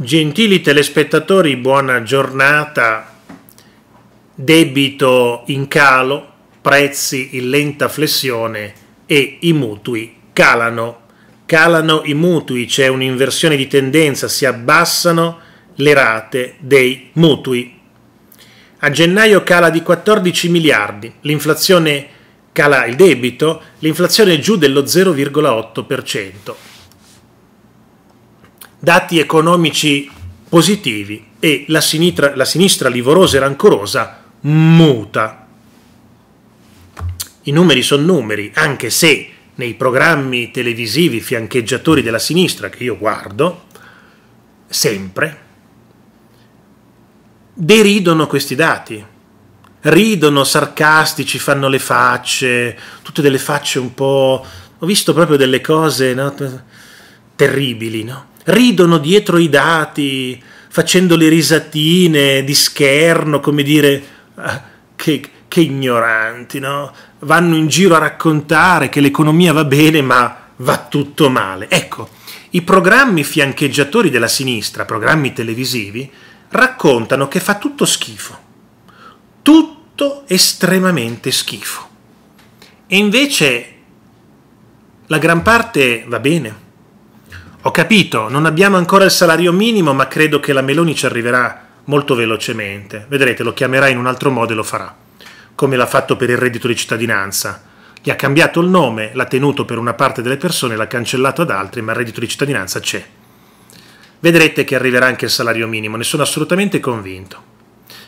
Gentili telespettatori, buona giornata. Debito in calo, prezzi in lenta flessione e i mutui calano. Calano i mutui, c'è un'inversione di tendenza, si abbassano le rate dei mutui. A gennaio cala di 14 miliardi, l'inflazione cala il debito, l'inflazione è giù dello 0,8% dati economici positivi e la sinistra, la sinistra livorosa e rancorosa muta. I numeri sono numeri, anche se nei programmi televisivi fiancheggiatori della sinistra che io guardo, sempre, deridono questi dati. Ridono, sarcastici, fanno le facce, tutte delle facce un po'... Ho visto proprio delle cose no? terribili, no? Ridono dietro i dati, facendo le risatine di scherno, come dire, ah, che, che ignoranti, no? Vanno in giro a raccontare che l'economia va bene, ma va tutto male. Ecco, i programmi fiancheggiatori della sinistra, programmi televisivi, raccontano che fa tutto schifo. Tutto estremamente schifo. E invece la gran parte va bene. Ho capito, non abbiamo ancora il salario minimo, ma credo che la Meloni ci arriverà molto velocemente. Vedrete, lo chiamerà in un altro modo e lo farà, come l'ha fatto per il reddito di cittadinanza. Gli ha cambiato il nome, l'ha tenuto per una parte delle persone, l'ha cancellato ad altri, ma il reddito di cittadinanza c'è. Vedrete che arriverà anche il salario minimo, ne sono assolutamente convinto.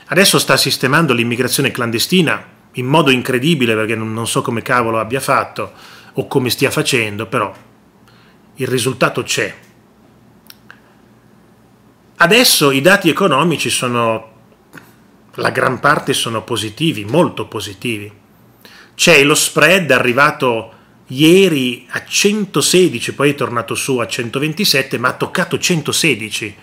Adesso sta sistemando l'immigrazione clandestina in modo incredibile, perché non so come cavolo abbia fatto o come stia facendo, però il risultato c'è. Adesso i dati economici sono, la gran parte sono positivi, molto positivi. C'è lo spread arrivato ieri a 116, poi è tornato su a 127, ma ha toccato 116.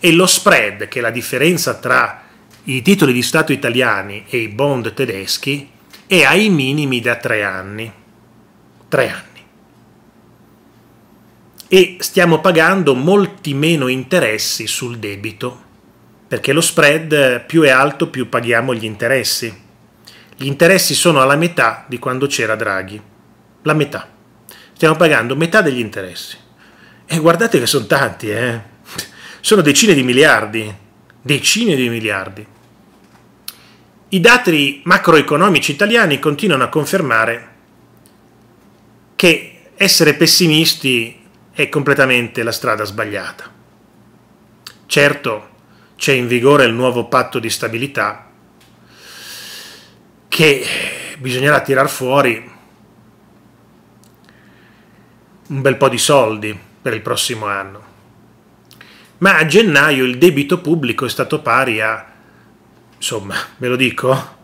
E lo spread, che è la differenza tra i titoli di Stato italiani e i bond tedeschi, è ai minimi da tre anni. Tre anni e stiamo pagando molti meno interessi sul debito, perché lo spread più è alto più paghiamo gli interessi. Gli interessi sono alla metà di quando c'era Draghi, la metà. Stiamo pagando metà degli interessi. E guardate che sono tanti, eh? Sono decine di miliardi, decine di miliardi. I dati macroeconomici italiani continuano a confermare che essere pessimisti è completamente la strada sbagliata. Certo, c'è in vigore il nuovo patto di stabilità che bisognerà tirar fuori un bel po' di soldi per il prossimo anno. Ma a gennaio il debito pubblico è stato pari a, insomma, ve lo dico,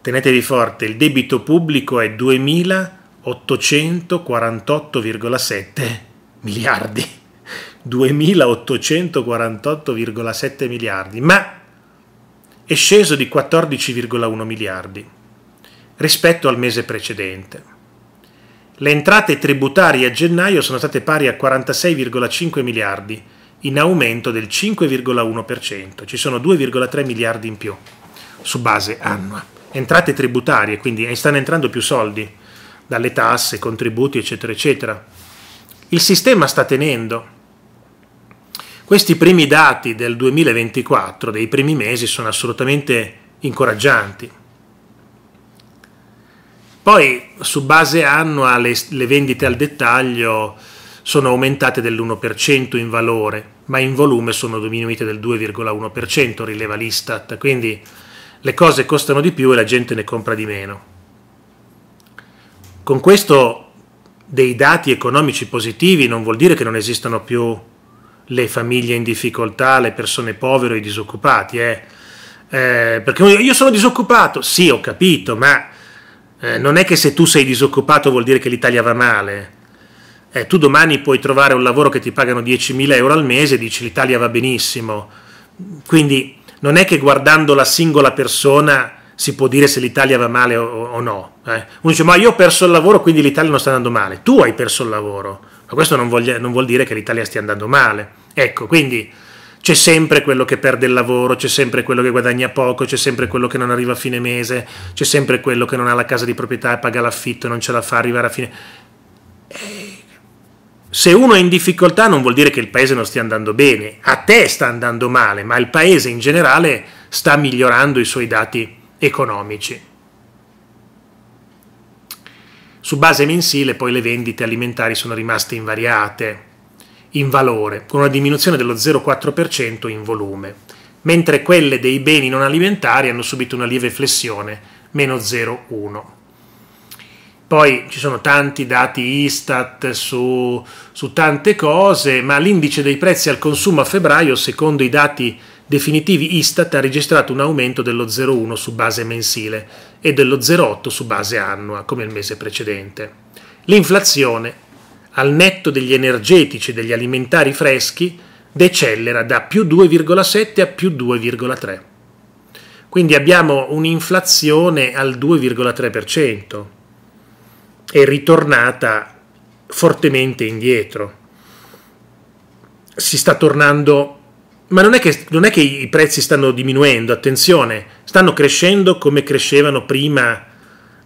tenetevi forte, il debito pubblico è 2848,7 miliardi, 2848,7 miliardi, ma è sceso di 14,1 miliardi rispetto al mese precedente. Le entrate tributarie a gennaio sono state pari a 46,5 miliardi, in aumento del 5,1%. Ci sono 2,3 miliardi in più su base annua. Entrate tributarie, quindi stanno entrando più soldi dalle tasse, contributi, eccetera, eccetera il sistema sta tenendo. Questi primi dati del 2024, dei primi mesi, sono assolutamente incoraggianti. Poi su base annua le, le vendite al dettaglio sono aumentate dell'1% in valore, ma in volume sono diminuite del 2,1%, rileva l'Istat, quindi le cose costano di più e la gente ne compra di meno. Con questo dei dati economici positivi non vuol dire che non esistano più le famiglie in difficoltà, le persone povere, i disoccupati. Eh. Eh, perché io sono disoccupato, sì ho capito, ma eh, non è che se tu sei disoccupato vuol dire che l'Italia va male. Eh, tu domani puoi trovare un lavoro che ti pagano 10.000 euro al mese e dici l'Italia va benissimo. Quindi non è che guardando la singola persona si può dire se l'Italia va male o, o no. Eh. Uno dice, ma io ho perso il lavoro, quindi l'Italia non sta andando male. Tu hai perso il lavoro. Ma questo non, voglia, non vuol dire che l'Italia stia andando male. Ecco, quindi c'è sempre quello che perde il lavoro, c'è sempre quello che guadagna poco, c'è sempre quello che non arriva a fine mese, c'è sempre quello che non ha la casa di proprietà e paga l'affitto e non ce la fa arrivare a fine. Eh, se uno è in difficoltà non vuol dire che il paese non stia andando bene, a te sta andando male, ma il paese in generale sta migliorando i suoi dati economici. Su base mensile poi le vendite alimentari sono rimaste invariate in valore, con una diminuzione dello 0,4% in volume, mentre quelle dei beni non alimentari hanno subito una lieve flessione, meno 0,1%. Poi ci sono tanti dati Istat su, su tante cose, ma l'indice dei prezzi al consumo a febbraio, secondo i dati definitivi Istat, ha registrato un aumento dello 0,1 su base mensile e dello 0,8 su base annua, come il mese precedente. L'inflazione, al netto degli energetici e degli alimentari freschi, decelera da più 2,7 a più 2,3. Quindi abbiamo un'inflazione al 2,3% è ritornata fortemente indietro. Si sta tornando, ma non è, che, non è che i prezzi stanno diminuendo, attenzione, stanno crescendo come crescevano prima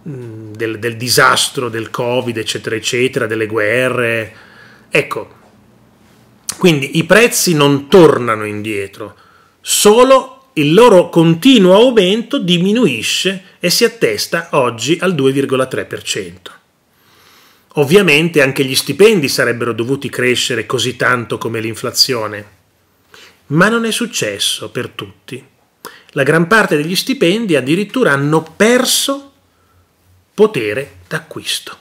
del, del, disastro del Covid, eccetera, eccetera, delle guerre. Ecco, quindi i prezzi non tornano indietro, solo il loro continuo aumento diminuisce e si attesta oggi al 2,3%. Ovviamente anche gli stipendi sarebbero dovuti crescere così tanto come l'inflazione, ma non è successo per tutti. La gran parte degli stipendi addirittura hanno perso potere d'acquisto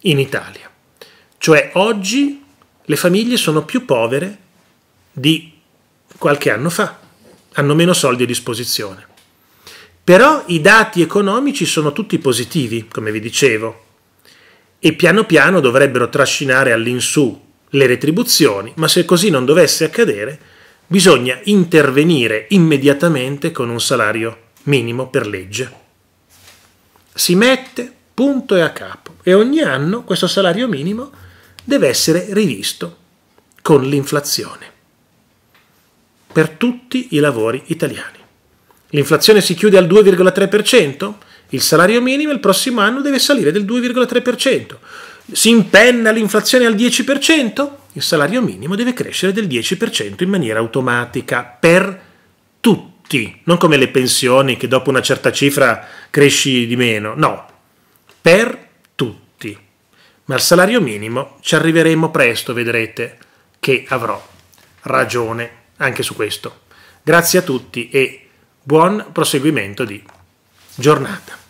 in Italia. Cioè oggi le famiglie sono più povere di qualche anno fa, hanno meno soldi a disposizione. Però i dati economici sono tutti positivi, come vi dicevo e piano piano dovrebbero trascinare all'insù le retribuzioni, ma se così non dovesse accadere, bisogna intervenire immediatamente con un salario minimo per legge. Si mette punto e a capo e ogni anno questo salario minimo deve essere rivisto con l'inflazione per tutti i lavori italiani. L'inflazione si chiude al 2,3%? Il salario minimo il prossimo anno deve salire del 2,3%. Si impenna l'inflazione al 10%? Il salario minimo deve crescere del 10% in maniera automatica per tutti, non come le pensioni che dopo una certa cifra cresci di meno, no, per tutti. Ma al salario minimo ci arriveremo presto, vedrete che avrò ragione anche su questo. Grazie a tutti e buon proseguimento di giornata.